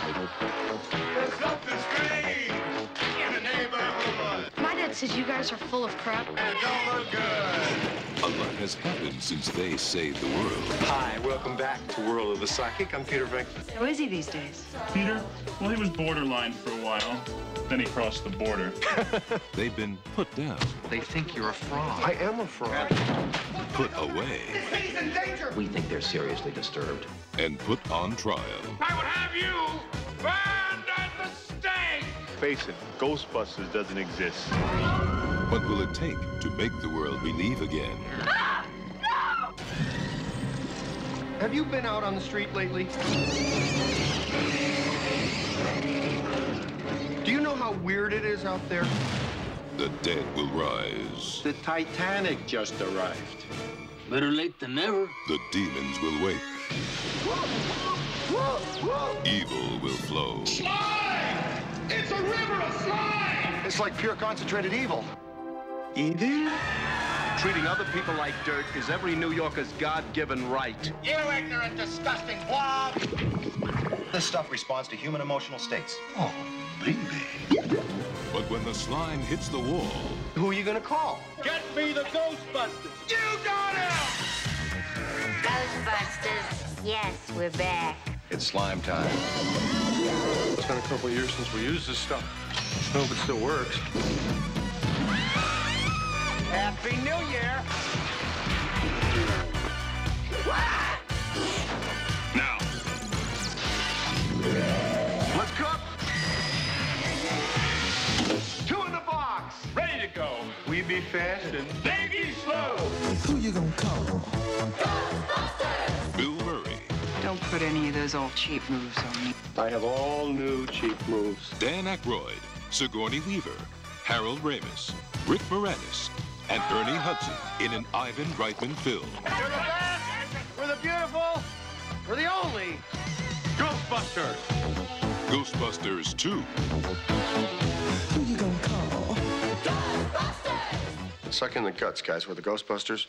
Thank you. Said you guys are full of crap. And don't look good. A lot has happened since they saved the world. Hi, welcome back to World of the Psychic. I'm Peter Frank. How is he these days? Peter? Well, he was borderline for a while. Then he crossed the border. They've been put down, They think you're a fraud. I am a fraud. put away, He's in danger. We think they're seriously disturbed. and put on trial. I would have you burned at the stake! Face it, Ghostbusters doesn't exist. What will it take to make the world believe again? Have you been out on the street lately? Do you know how weird it is out there? The dead will rise. The Titanic just arrived. Better late than never. The demons will wake. Evil will flow. Slime! It's a river of slime! It's like pure concentrated evil. Evil? Treating other people like dirt is every New Yorker's God-given right. You ignorant, disgusting blob! This stuff responds to human emotional states. Oh, baby. But when the slime hits the wall, Who are you gonna call? Get me the Ghostbusters! You got him! Ghostbusters, yes, we're back. It's slime time. It's been a couple of years since we used this stuff. I hope it still works. Happy New Year! Now, Let's cook. Two in the box. ready to go. We be fast and They be slow. Bill Don't put any of those old cheap moves on me. I have all new cheap moves. Dan Aykroyd, Sigourney Weaver, Harold Ramis, Rick Moranis, and Ernie Hudson in an Ivan Reitman film. We're the best. We're the beautiful. We're the only. Ghostbusters! Ghostbusters 2. Suck in the guts, guys. We're the Ghostbusters.